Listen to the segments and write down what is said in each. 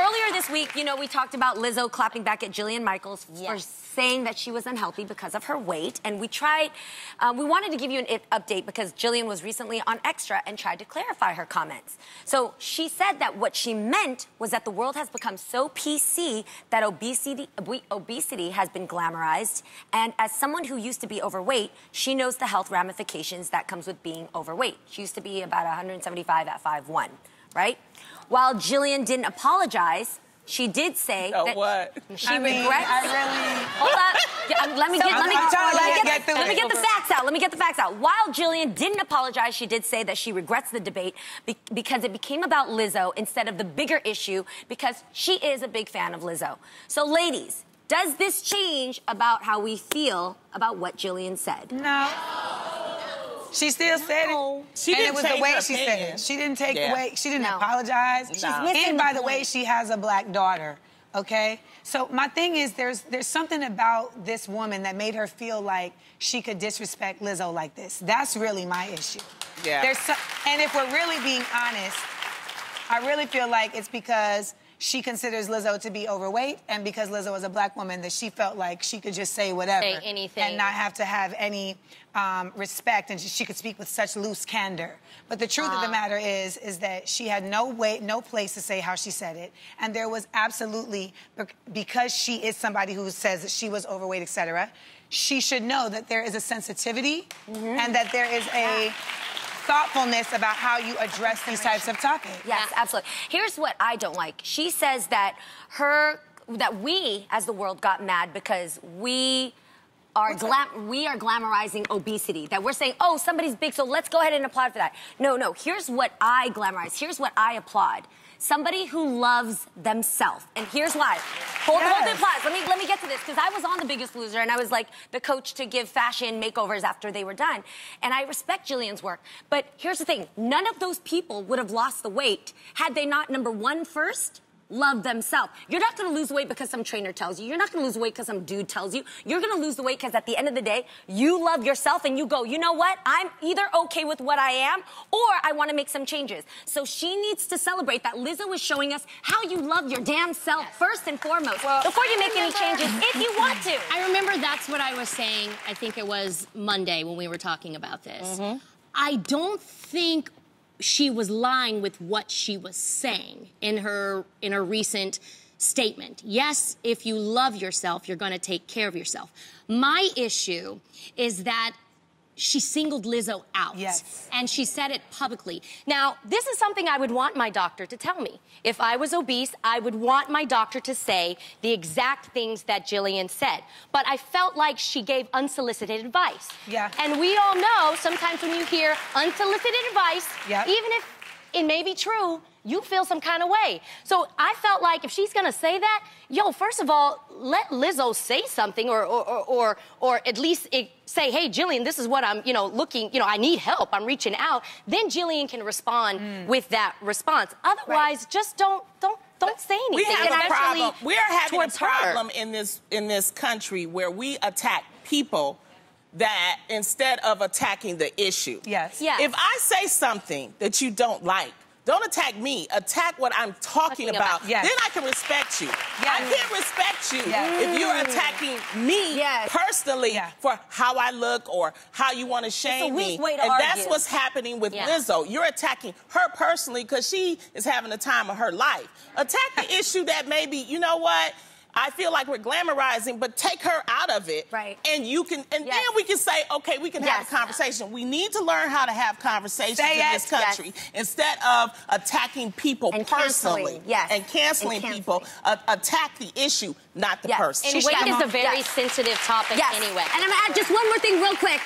earlier this week, you know, we talked about Lizzo clapping back at Jillian Michaels yes. for saying that she was unhealthy because of her weight. And we tried, um, we wanted to give you an update because Jillian was recently on Extra and tried to clarify her comments. So she said that what she meant was that the world has become so PC that obesity, obesity has been glamorized. And as someone who used to be overweight, she knows the health ramifications that comes with being overweight. She used to be about 175 at 5'1", right? While Jillian didn't apologize, she did say oh, that what? she I regrets. Mean, I really. Hold on. Um, let me get. let me, let me get, get, let me get the facts out. Let me get the facts out. While Jillian didn't apologize, she did say that she regrets the debate be because it became about Lizzo instead of the bigger issue because she is a big fan of Lizzo. So, ladies, does this change about how we feel about what Jillian said? No. She still no. said it. She and it was the way she said it. She didn't take yeah. away, she didn't no. apologize. She's no. And by the, the way, she has a black daughter. Okay? So my thing is there's there's something about this woman that made her feel like she could disrespect Lizzo like this. That's really my issue. Yeah. There's so, and if we're really being honest, I really feel like it's because she considers Lizzo to be overweight, and because Lizzo is a black woman, that she felt like she could just say whatever, say anything, and not have to have any um, respect, and she could speak with such loose candor. But the truth uh. of the uh-huh. matter is, is that she had no way, no place to say how she said it, and there was absolutely because she is somebody who says that she was overweight, etc. She should know that there is a sensitivity, mm -hmm. and that there is a thoughtfulness about how you address these types of topics. Yes, absolutely. Here's what I don't like. She says that her that we as the world got mad because we are glam- we are glamorizing obesity. That we're saying, oh, somebody's big, so let's go ahead and applaud for that. No, no. Here's what I glamorize. Here's what I applaud somebody who loves themselves. And here's why. Hold, yes. hold the applause. Let me, let me get to this, because I was on The Biggest Loser, and I was like the coach to give fashion makeovers after they were done. And I respect Jillian's work. But here's the thing. None of those people would have lost the weight had they not, number one, first, love themselves. You're not going to lose weight because some trainer tells you. You're not going to lose weight because some dude tells you. You're going to lose the weight because at the end of the day, you love yourself and you go, you know what? I'm either okay with what I am or I want to make some changes. So she needs to celebrate that Lizzo was showing us how you love your damn self first and foremost well, before you make any changes if you want to. I remember that's what I was saying. I think it was Monday when we were talking about this. Mm -hmm. I don't think she was lying with what she was saying in her in her recent statement. Yes, if you love yourself, you're going to take care of yourself. My issue is that she singled Lizzo out. Yes. And she said it publicly. Now, this is something I would want my doctor to tell me. If I was obese, I would want my doctor to say the exact things that Jillian said. But I felt like she gave unsolicited advice. Yeah. And we all know sometimes when you hear unsolicited advice, yeah. even if it may be true, you feel some kind of way. So I felt like if she's gonna say that, yo, first of all, let Lizzo say something or or or or, or at least it, say, hey, Jillian, this is what I'm, you know, looking, you know, I need help, I'm reaching out. Then Jillian can respond mm. with that response. Otherwise, right. just don't don't don't say anything. We have and a problem. We are having a problem her. in this in this country where we attack people that instead of attacking the issue. Yes. yes. If I say something that you don't like, don't attack me. Attack what I'm talking, talking about. about. Yes. Then I can respect you. Yes. I can't respect you yes. if you're attacking me personally for how I look or how you want to shame me. and argue. that's what's happening with yeah. Lizzo. You're attacking her personally because she is having the time of her life. Attack the issue that maybe, you know what? I feel like we're glamorizing, but take her out of it. Right. And you can, and yes. then we can say, okay, we can yes. have a conversation. We need to learn how to have conversations say in yes. this country instead of attacking people and personally. Yes. And canceling, and canceling. people. Uh, attack the issue, not the person. And weight is a very sensitive topic anyway. And I'm gonna add just one more thing real quick.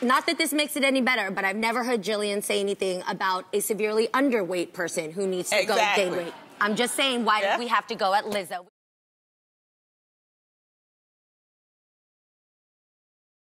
Not that this makes it any better, but I've never heard Jillian say anything about a severely underweight person who needs to exactly. go gain weight. I'm just saying, why yeah. do we have to go at Lizzo?